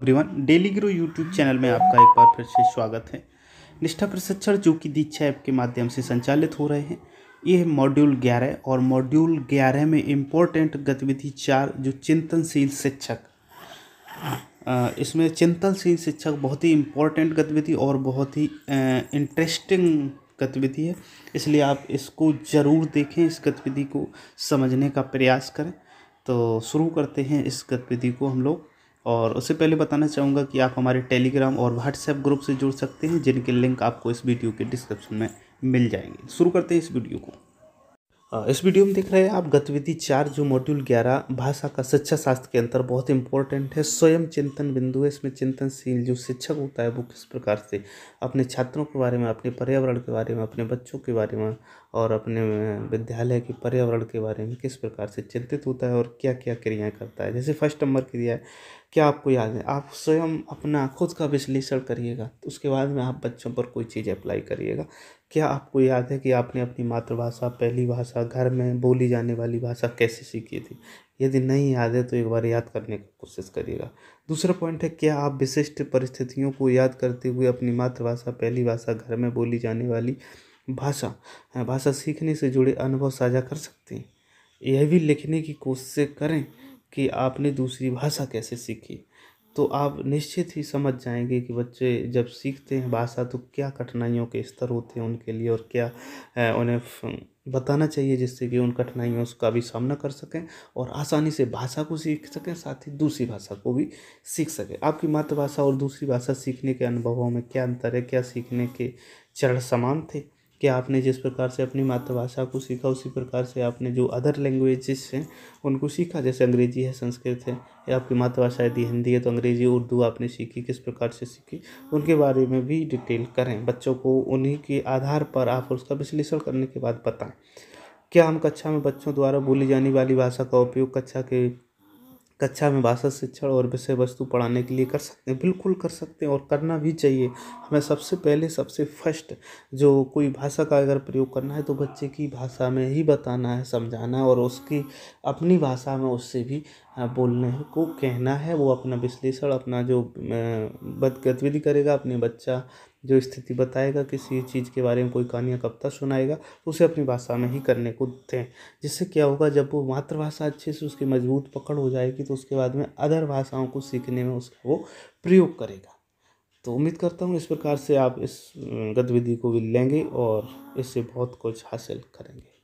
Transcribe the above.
Everyone, daily grow YouTube channel में आपका एक बार फिर से स्वागत है। निष्ठा प्रशिक्षण जो कि दीक्षा ऐप के माध्यम से संचालित हो रहे हैं। ये है मॉड्यूल ग्यारह और मॉड्यूल ग्यारह में इम्पोर्टेंट गतिविधि चार, जो चिंतनशील शिक्षक। इसमें चिंतनशील शिक्षक बहुत ही इम्पोर्टेंट गतिविधि और बहुत ही इंटरेस्टिंग गतिविधि है। इसलिए आप इसको ज़रूर देखें, इस गतिविधि को समझने का प्रयास करें। तो शुरू करते हैं इस गतिविधि को हम लोग। और उससे पहले बताना चाहूँगा कि आप हमारे टेलीग्राम और व्हाट्सएप ग्रुप से जुड़ सकते हैं, जिनके लिंक आपको इस वीडियो के डिस्क्रिप्शन में मिल जाएँगे। शुरू करते हैं इस वीडियो को। इस वीडियो में देख रहे हैं आप, गतिविधि चार जो मॉड्यूल ग्यारह, भाषा का शिक्षा शास्त्र के अंतर बहुत इंपॉर्टेंट है। स्वयं चिंतन बिंदु है, इसमें चिंतनशील जो शिक्षक होता है, वो किस प्रकार से अपने छात्रों के बारे में, अपने पर्यावरण के बारे में, अपने बच्चों के बारे में और अपने विद्यालय के पर्यावरण के बारे में किस प्रकार से चिंतित होता है और क्या क्या क्रियाएँ करता है? जैसे फ़र्स्ट नंबर क्रिया है क्या आपको याद है? आप स्वयं अपना खुद का विश्लेषण करिएगा तो उसके बाद में आप बच्चों पर कोई चीज़ अप्लाई करिएगा। क्या आपको याद है कि आपने अपनी मातृभाषा, पहली भाषा, घर में बोली जाने वाली भाषा कैसे सीखी थी? यदि नहीं याद है तो एक बार याद करने की कोशिश करिएगा। दूसरा पॉइंट है, क्या आप विशिष्ट परिस्थितियों को याद करते हुए अपनी मातृभाषा, पहली भाषा, घर में बोली जाने वाली भाषा भाषा सीखने से जुड़े अनुभव साझा कर सकते हैं। यह भी लिखने की कोशिश करें कि आपने दूसरी भाषा कैसे सीखी। तो आप निश्चित ही समझ जाएँगे कि बच्चे जब सीखते हैं भाषा तो क्या कठिनाइयों के स्तर होते हैं उनके लिए और क्या उन्हें बताना चाहिए जिससे कि उन कठिनाइयों का भी सामना कर सकें और आसानी से भाषा को सीख सकें, साथ ही दूसरी भाषा को भी सीख सकें। आपकी मातृभाषा और दूसरी भाषा सीखने के अनुभवों में क्या अंतर है? क्या सीखने के चरण समान थे? कि आपने जिस प्रकार से अपनी मातृभाषा को सीखा, उसी प्रकार से आपने जो अदर लैंग्वेजेस हैं, उनको सीखा, जैसे अंग्रेज़ी है, संस्कृत है, या आपकी मातृभाषा यदि हिंदी है तो अंग्रेज़ी, उर्दू आपने सीखी, किस प्रकार से सीखी, उनके बारे में भी डिटेल करें। बच्चों को उन्हीं के आधार पर आप उसका विश्लेषण करने के बाद बताएँ। क्या हम कक्षा में बच्चों द्वारा बोली जाने वाली भाषा का उपयोग कक्षा के कक्षा में भाषा, शिक्षण और विषय वस्तु पढ़ाने के लिए कर सकते हैं। बिल्कुल कर सकते हैं और करना भी चाहिए। हमें सबसे पहले, सबसे फ़र्स्ट जो कोई भाषा का अगर प्रयोग करना है तो बच्चे की भाषा में ही बताना है, समझाना है और उसकी, अपनी भाषा में उससे भी बोलने को कहना है। वो अपना विश्लेषण, अपना जो गतिविधि करेगा, अपने बच्चा जो स्थिति बताएगा किसी चीज़ के बारे में कोई कहानियाँ कविता सुनाएगा तो उसे अपनी भाषा में ही करने को दें। जिससे क्या होगा, जब वो मातृभाषा अच्छे से उसकी मज़बूत पकड़ हो जाएगी तो उसके बाद में अदर भाषाओं को सीखने में उसका वो प्रयोग करेगा। तो उम्मीद करता हूँ इस प्रकार से आप इस गतिविधि को भी लेंगे और इससे बहुत कुछ हासिल करेंगे।